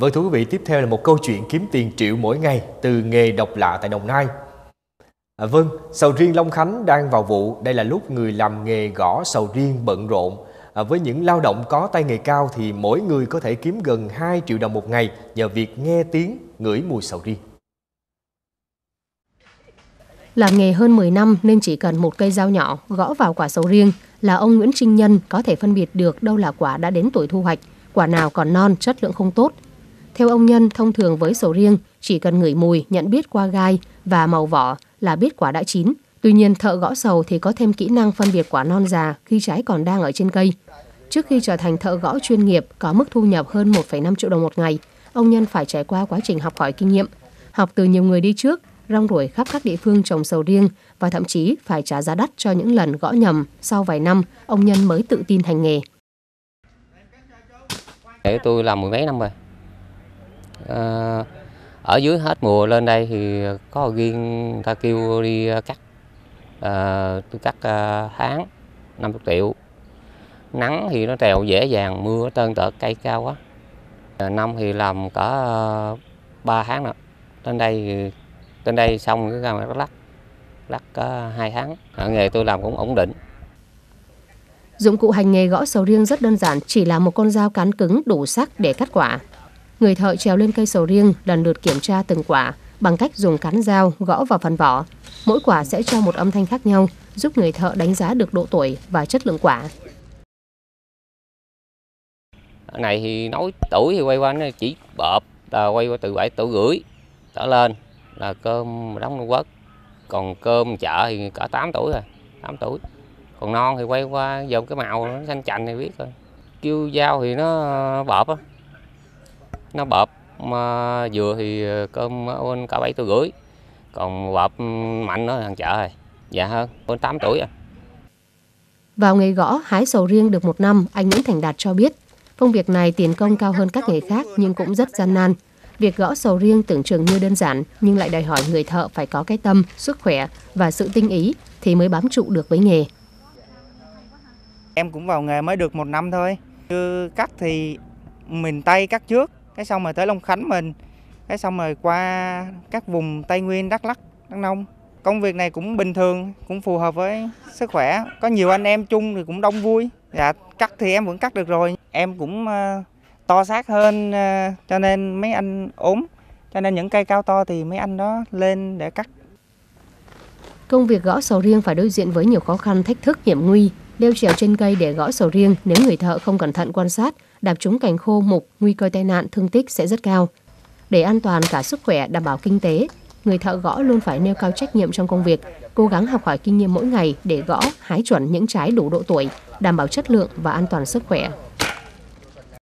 Vâng thưa quý vị, tiếp theo là một câu chuyện kiếm tiền triệu mỗi ngày từ nghề độc lạ tại Đồng Nai. À, vâng, sầu riêng Long Khánh đang vào vụ. Đây là lúc người làm nghề gõ sầu riêng bận rộn. À, với những lao động có tay nghề cao thì mỗi người có thể kiếm gần 2 triệu đồng một ngày nhờ việc nghe tiếng, ngửi mùi sầu riêng. Làm nghề hơn 10 năm nên chỉ cần một cây dao nhỏ gõ vào quả sầu riêng là ông Nguyễn Trinh Nhân có thể phân biệt được đâu là quả đã đến tuổi thu hoạch, quả nào còn non, chất lượng không tốt. Theo ông Nhân, thông thường với sầu riêng, chỉ cần ngửi mùi, nhận biết qua gai và màu vỏ là biết quả đã chín. Tuy nhiên, thợ gõ sầu thì có thêm kỹ năng phân biệt quả non già khi trái còn đang ở trên cây. Trước khi trở thành thợ gõ chuyên nghiệp có mức thu nhập hơn 1,5 triệu đồng một ngày, ông Nhân phải trải qua quá trình học hỏi kinh nghiệm, học từ nhiều người đi trước, rong ruổi khắp các địa phương trồng sầu riêng và thậm chí phải trả giá đắt cho những lần gõ nhầm. Sau vài năm, ông Nhân mới tự tin hành nghề. Để tôi làm mười mấy năm rồi. À, ở dưới hết mùa lên đây thì có riêng ta kêu đi ờ, cắt. À, tôi cắt à, tháng 50 triệu. Nắng thì nó trèo dễ dàng, mưa tơn tợt cây cao quá. À, năm thì làm cả à, tháng nữa. Lên đây thì đây xong cái ra ngoài lắc lắc có hai tháng ở nghề tôi làm cũng ổn định Dụng cụ hành nghề gõ sầu riêng rất đơn giản, chỉ là một con dao cán cứng đủ sắc để cắt quả. Người thợ trèo lên cây sầu riêng lần lượt kiểm tra từng quả bằng cách dùng cán dao gõ vào phần vỏ. Mỗi quả sẽ cho một âm thanh khác nhau, giúp người thợ đánh giá được độ tuổi và chất lượng quả. này thì nói tuổi thì quay qua nó chỉ bợp là quay qua từ 7 tuổi rưỡi trở lên là cơm đóng Trung Quốc còn cơm chợ thì cả 8 tuổi rồi 8 tuổi còn non thì quay qua dòng cái màu nó xanh chành thì biết rồi kêu dao thì nó à, bợp á nó bợp mà dừa thì cơm bên cả 7 tuổi rưỡi còn bợp mạnh nó hàng chợ rồi già hơn hơn 8 tuổi à. Vào nghề gõ hái sầu riêng được một năm, anh Nguyễn Thành Đạt cho biết công việc này tiền công cao hơn các nghề khác nhưng cũng rất gian nan Việc gõ sầu riêng tưởng chừng như đơn giản nhưng lại đòi hỏi người thợ phải có cái tâm, sức khỏe và sự tinh ý thì mới bám trụ được với nghề. Em cũng vào nghề mới được một năm thôi. Cứ cắt thì mình tay cắt trước, cái xong rồi tới Long Khánh mình, cái xong rồi qua các vùng Tây Nguyên, Đắk Lắk, Đắk Nông. Công việc này cũng bình thường, cũng phù hợp với sức khỏe. Có nhiều anh em chung thì cũng đông vui. Dạ, cắt thì em vẫn cắt được rồi. Em cũng ờ, to xác hơn ờ, cho nên mấy anh ốm cho nên những cây cao to thì mấy anh đó lên để cắt Công việc gõ sầu riêng phải đối diện với nhiều khó khăn, thách thức, hiểm nguy. Leo trèo trên cây để gõ sầu riêng, nếu người thợ không cẩn thận quan sát, đạp trúng cành khô mục, nguy cơ tai nạn, thương tích sẽ rất cao. Để an toàn cả sức khỏe, đảm bảo kinh tế, người thợ gõ luôn phải nêu cao trách nhiệm trong công việc, cố gắng học hỏi kinh nghiệm mỗi ngày để gõ, hái chuẩn những trái đủ độ tuổi, đảm bảo chất lượng và an toàn sức khỏe.